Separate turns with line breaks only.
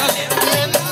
Amen.